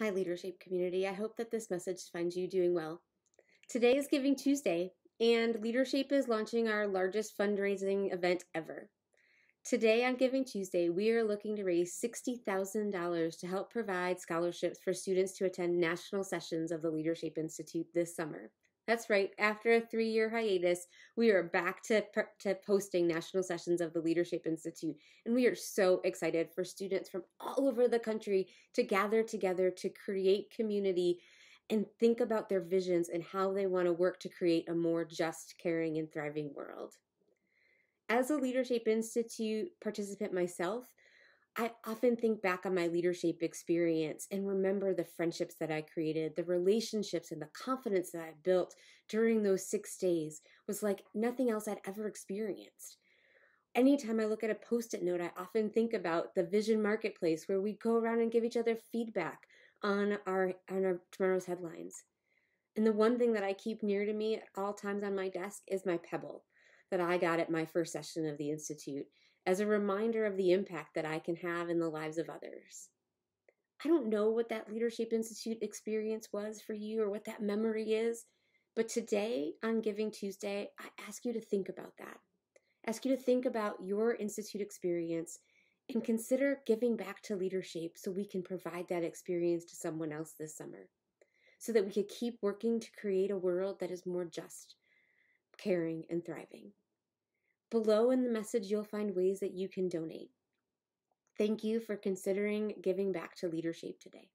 Hi, LeaderShape community. I hope that this message finds you doing well. Today is Giving Tuesday, and LeaderShape is launching our largest fundraising event ever. Today on Giving Tuesday, we are looking to raise $60,000 to help provide scholarships for students to attend national sessions of the LeaderShape Institute this summer. That's right. After a three year hiatus, we are back to, to posting national sessions of the LeaderShape Institute. And we are so excited for students from all over the country to gather together to create community and think about their visions and how they want to work to create a more just, caring, and thriving world. As a LeaderShape Institute participant myself, I often think back on my LeaderShape experience and remember the friendships that I created, the relationships and the confidence that I built during those six days was like nothing else I'd ever experienced. Anytime I look at a post it note, I often think about the Vision Marketplace where we go around and give each other feedback on our, on our tomorrow's headlines. And the one thing that I keep near to me at all times on my desk is my Pebble that I got at my first session of the Institute as a reminder of the impact that I can have in the lives of others. I don't know what that LeaderShape Institute experience was for you or what that memory is, but today on Giving Tuesday, I ask you to think about that. ask you to think about your Institute experience and consider giving back to LeaderShape so we can provide that experience to someone else this summer. So that we could keep working to create a world that is more just, caring, and thriving. Below in the message, you'll find ways that you can donate. Thank you for considering giving back to LeaderShape today.